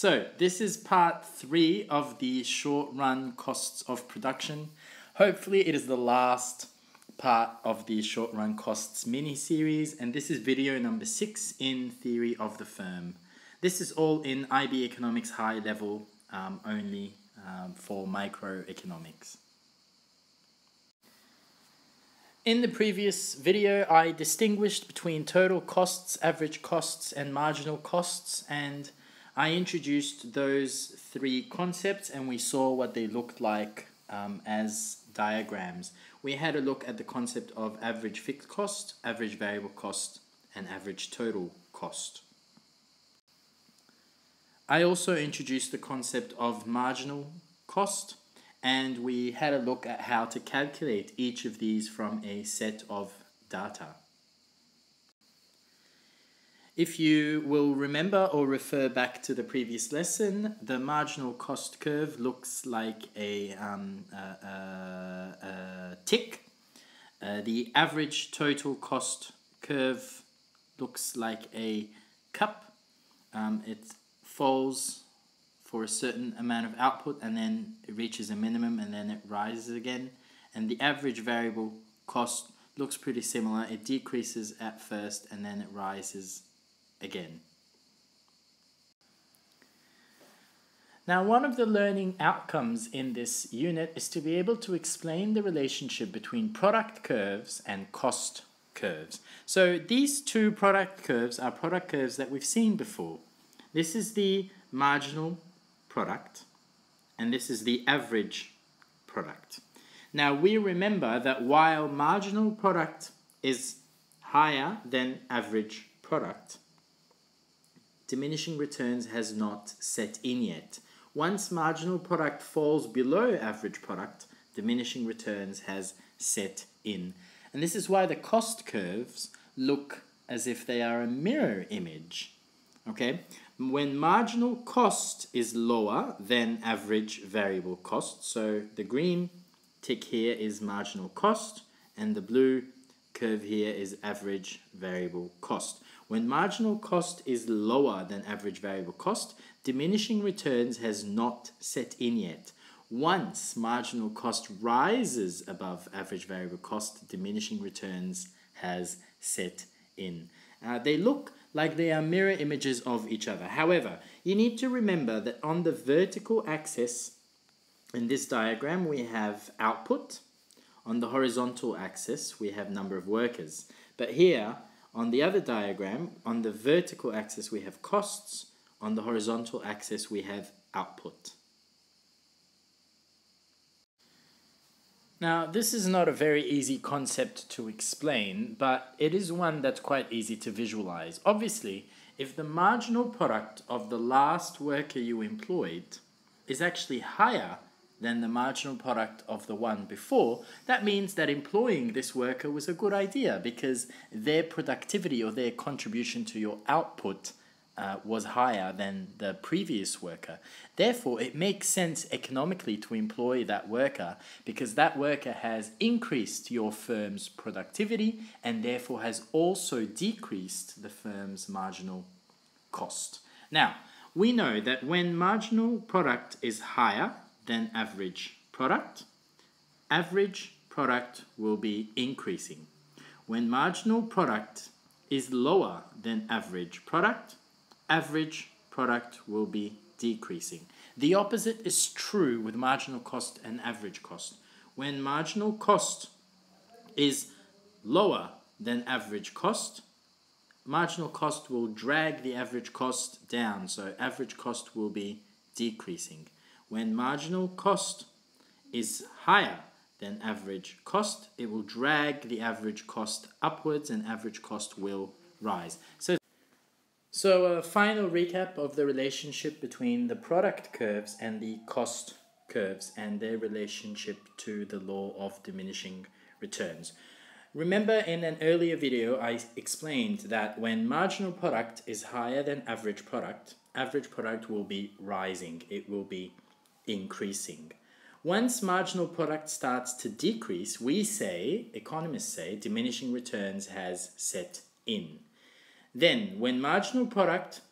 So this is part three of the short run costs of production. Hopefully it is the last part of the short run costs mini series and this is video number six in theory of the firm. This is all in IB economics high level um, only um, for microeconomics. In the previous video, I distinguished between total costs, average costs, and marginal costs, and I introduced those three concepts and we saw what they looked like um, as diagrams. We had a look at the concept of average fixed cost, average variable cost, and average total cost. I also introduced the concept of marginal cost and we had a look at how to calculate each of these from a set of data. If you will remember or refer back to the previous lesson, the marginal cost curve looks like a, um, tick. Uh, the average total cost curve looks like a cup. Um, it falls for a certain amount of output and then it reaches a minimum and then it rises again. And the average variable cost looks pretty similar. It decreases at first and then it rises again. Now, one of the learning outcomes in this unit is to be able to explain the relationship between product curves and cost curves. So these two product curves are product curves that we've seen before. This is the marginal product, and this is the average product. Now we remember that while marginal product is higher than average product, diminishing returns has not set in yet. Once marginal product falls below average product, diminishing returns has set in. And this is why the cost curves look as if they are a mirror image. Okay, when marginal cost is lower than average variable cost, so the green tick here is marginal cost and the blue curve here is average variable cost. When marginal cost is lower than average variable cost, diminishing returns has not set in yet. Once marginal cost rises above average variable cost, diminishing returns has set in. Uh, they look like they are mirror images of each other. However, you need to remember that on the vertical axis in this diagram we have output. On the horizontal axis we have number of workers. But here on the other diagram, on the vertical axis we have costs. On the horizontal axis we have output. Now, this is not a very easy concept to explain, but it is one that's quite easy to visualize. Obviously, if the marginal product of the last worker you employed is actually higher than the marginal product of the one before, that means that employing this worker was a good idea because their productivity or their contribution to your output uh, was higher than the previous worker. Therefore, it makes sense economically to employ that worker because that worker has increased your firm's productivity and therefore has also decreased the firm's marginal cost. Now, we know that when marginal product is higher than average product, average product will be increasing. When marginal product is lower than average product, average product will be decreasing. The opposite is true with marginal cost and average cost. When marginal cost is lower than average cost, marginal cost will drag the average cost down, so average cost will be decreasing. When marginal cost is higher than average cost, it will drag the average cost upwards and average cost will rise. So so a final recap of the relationship between the product curves and the cost curves and their relationship to the law of diminishing returns. Remember in an earlier video I explained that when marginal product is higher than average product, average product will be rising, it will be increasing. Once marginal product starts to decrease, we say, economists say, diminishing returns has set in. Then, when marginal product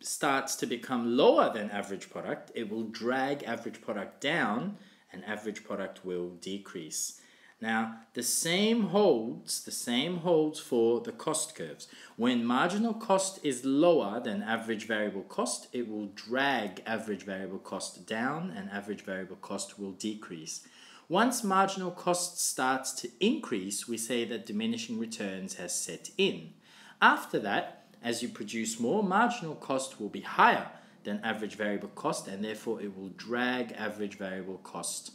starts to become lower than average product, it will drag average product down and average product will decrease. Now, the same holds, the same holds for the cost curves. When marginal cost is lower than average variable cost, it will drag average variable cost down and average variable cost will decrease. Once marginal cost starts to increase, we say that diminishing returns has set in. After that, as you produce more, marginal cost will be higher than average variable cost and therefore it will drag average variable cost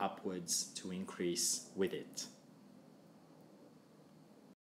upwards to increase with it.